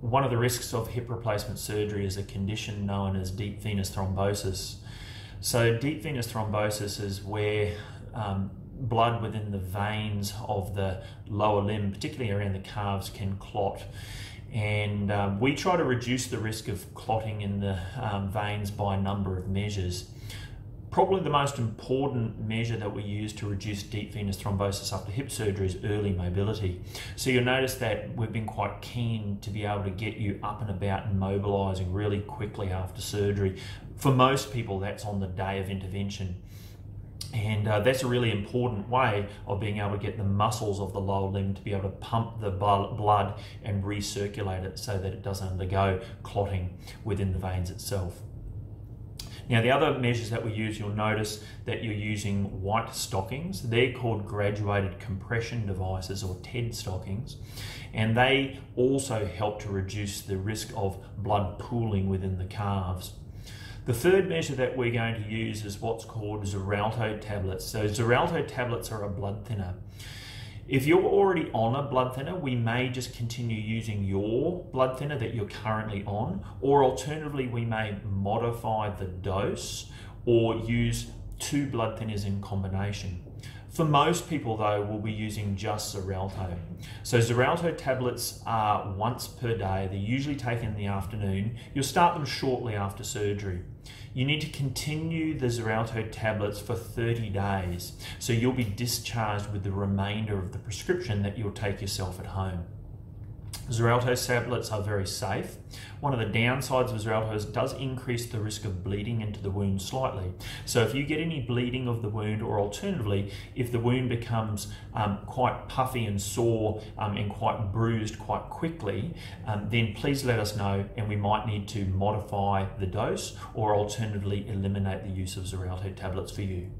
one of the risks of hip replacement surgery is a condition known as deep venous thrombosis. So, deep venous thrombosis is where um, blood within the veins of the lower limb, particularly around the calves, can clot. And um, we try to reduce the risk of clotting in the um, veins by a number of measures. Probably the most important measure that we use to reduce deep venous thrombosis after hip surgery is early mobility. So you'll notice that we've been quite keen to be able to get you up and about and mobilising really quickly after surgery. For most people, that's on the day of intervention. And uh, that's a really important way of being able to get the muscles of the lower limb to be able to pump the blood and recirculate it so that it doesn't undergo clotting within the veins itself. Now, the other measures that we use, you'll notice that you're using white stockings. They're called graduated compression devices or TED stockings, and they also help to reduce the risk of blood pooling within the calves. The third measure that we're going to use is what's called Xarelto tablets. So Xarelto tablets are a blood thinner. If you're already on a blood thinner, we may just continue using your blood thinner that you're currently on, or alternatively, we may modify the dose or use two blood thinners in combination. For most people, though, we'll be using just Xarelto. So Xarelto tablets are once per day. They're usually taken in the afternoon. You'll start them shortly after surgery. You need to continue the Xarelto tablets for 30 days. So you'll be discharged with the remainder of the prescription that you'll take yourself at home. Xarelto tablets are very safe. One of the downsides of Xarelto is does increase the risk of bleeding into the wound slightly. So if you get any bleeding of the wound, or alternatively, if the wound becomes um, quite puffy and sore um, and quite bruised quite quickly, um, then please let us know and we might need to modify the dose or alternatively eliminate the use of Xarelto tablets for you.